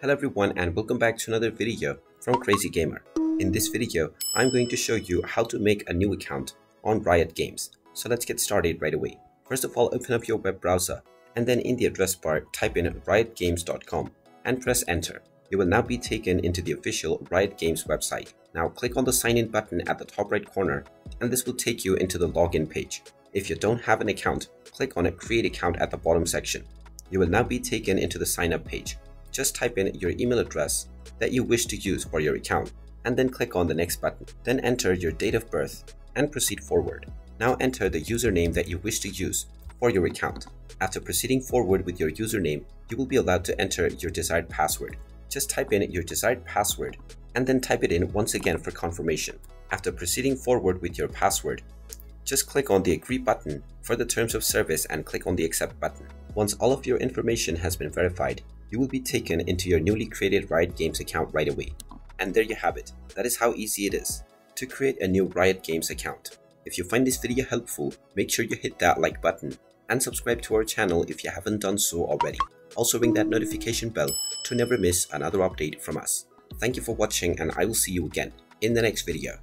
Hello everyone and welcome back to another video from Krazy Gamer. In this video, I'm going to show you how to make a new account on Riot Games. So let's get started right away. First of all, open up your web browser and then in the address bar, type in riotgames.com and press enter. You will now be taken into the official Riot Games website. Now click on the sign in button at the top right corner and this will take you into the login page. If you don't have an account, click on a create account at the bottom section. You will now be taken into the sign up page just type in your email address that you wish to use for your account and then click on the next button. Then enter your date of birth and proceed forward. Now enter the username that you wish to use for your account. After proceeding forward with your username, you will be allowed to enter your desired password. Just type in your desired password and then type it in once again for confirmation. After proceeding forward with your password, just click on the agree button for the terms of service and click on the accept button. Once all of your information has been verified, you will be taken into your newly created Riot Games account right away. And there you have it. That is how easy it is to create a new Riot Games account. If you find this video helpful, make sure you hit that like button and subscribe to our channel if you haven't done so already. Also ring that notification bell to never miss another update from us. Thank you for watching and I will see you again in the next video.